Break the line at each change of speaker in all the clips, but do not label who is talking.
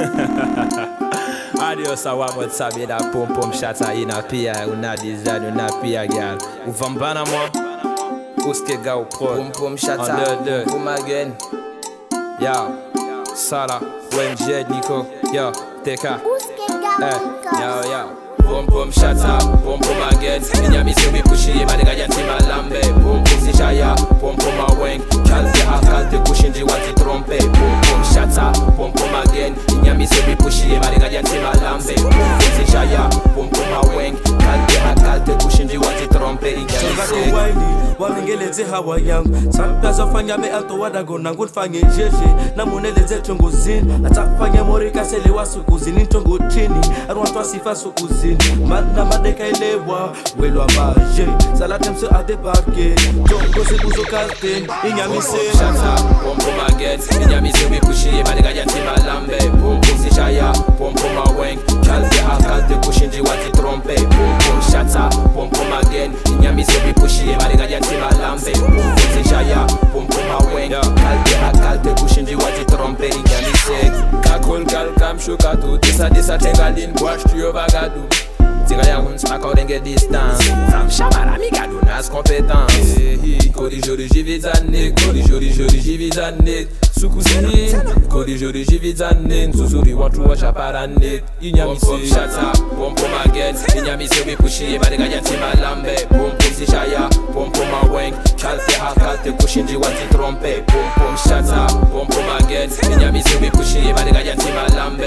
Adios a wapot sabi da pom pom chata ina piya Una dizan, una piya gyal. Ou van bana mwa? Ouske ga ou prod?
Pom pom
chata, pom
pom again
Ya, sala,
wen jed niko. Ya, teka. Ouske ga ou eh, prod? Ya, ya. Pom pom chata, pom pom again Minya misi wipushi, yema de gajan tima kumvunzisha ya kumtuma wengi kalte hakalte
kushinjiwa zitrompe hawa yangu sampazofanya meatowadagona jeje namuneleze tunguzini atakufanye morikaselewa sukuzini ntungutini arwantwa sifa sukuzini mana madekaelewa welwa maje. Salatemse adebarke
tongosikuzokalten inyamiseinyamisewikushiye balekajantimalambe kalte a kalte kushinji wati trompe inyami se kakol kal kam shuka tu disa disa tengalin wash tu yo bagadu Tira ya un smak ou denge distans Fram shabara mi gado nas kompetans eh, eh, eh, Kodi jori jivi zanik Kodi jori jori jivi zanik sukuzini kodijori jividzane nzuzuri wantu wachaparane inyamiseshata pompo maget. Inyamise wipushiye varekanyatsimalambe pompozishaya pompo maweng kalfehakalte kushinji wantitrompe pompo mshata pompo maget. Inyamise wipushiye varekanyatsimalambe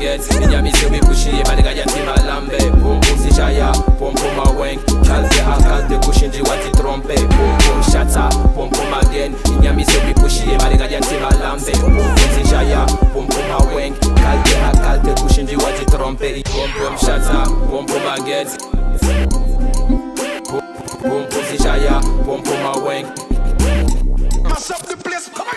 ti malambe Pom pom si shaya Pom pom a weng. Kalte ha kalte kushinji wati trompe. Pom pom shata Pom pom aget Pom pom pom si shaya Pom pom a weng.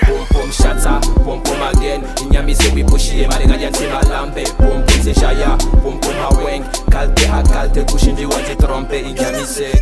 Pom pom shata, pom again Inyami se we pushi ye bade gaya ti malambe Pom pom si shaya, pom pom a weng. Kalte ha kalte kushinji wati trompe. Inyami se